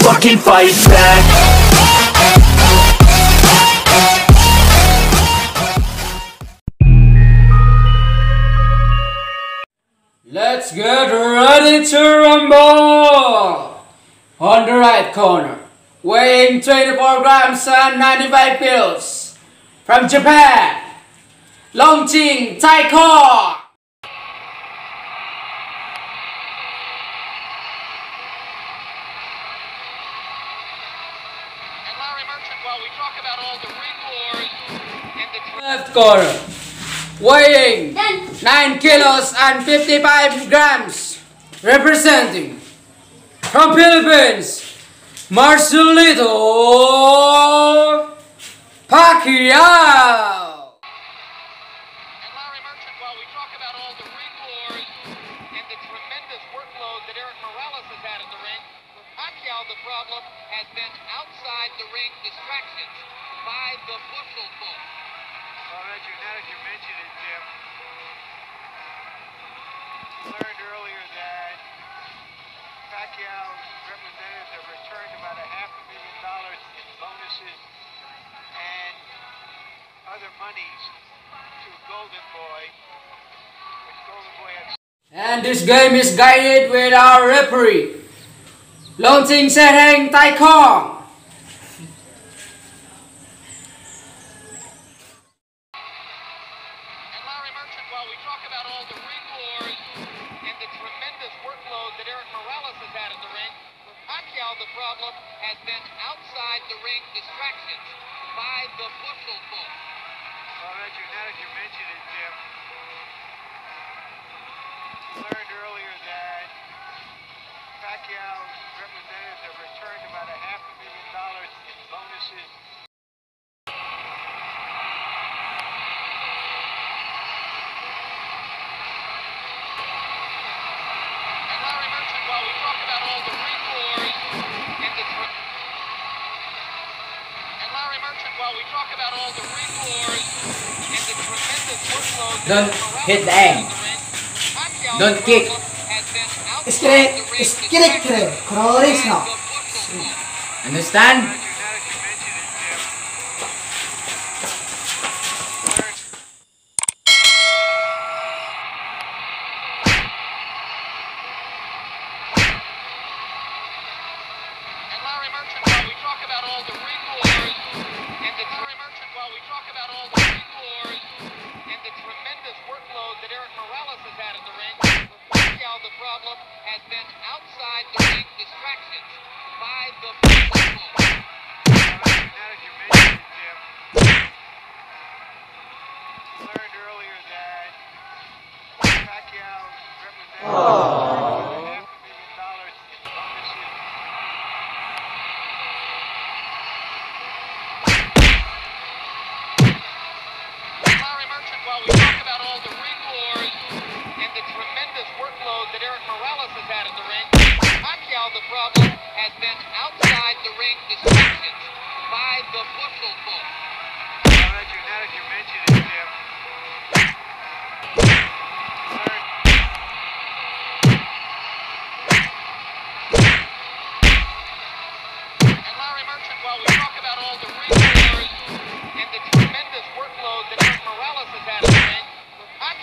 fucking fight back Let's get ready to rumble! On the right corner, weighing 24 grams and 95 kilos, from Japan, Longqing Taiko! And Larry Merchant, while we talk about all the ring wars and the Left corner, weighing 9 kilos and 55 grams, representing from Philippines, Marcelito Pacquiao! The problem has been outside the ring distractions by the bushelful. Well, Reggie, now that you mention it, Jim, uh, we learned earlier that Pacquiao's representatives have returned about a half a million dollars in bonuses and other monies to Golden Boy, which Golden Boy had And this game is guided with our referee, Tremendous workload that Erik Morales has been outside the ring distractions by the. Well, Reggie, now that you mention it, Jim, we learned earlier that Pacquiao's representatives have returned about a half a million dollars in bonuses And Larry Merchant, while we talk about all the ring wars and the tre- and Larry Merchant, while we talk about all the ring wars and the tremendous workload that Don't Morales hit the has had egg. in the ring, Pacquiao, Don't the kick. problem has been outside Iskire, the ring iskire, iskire. distractions Kororis by na. the bushelful. Understand? Reggie, now that you mention it, Jim, learned And Larry Merchant, we talk about all the while we talk about all the wars and the tremendous workload that Erik Morales has had in the ring, Pacquiao, the problem has been outside the ring distractions by the bushelful. Well, Reggie, now that you mention it, Jim,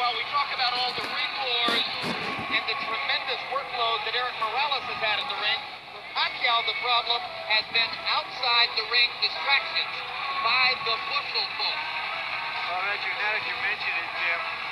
while we talk about all the ring wars and the tremendous workload that Erik Morales has had in the ring, for Pacquiao, the problem has been outside the ring distractions by the bushel full. Well, you, now that you mention it, Jim,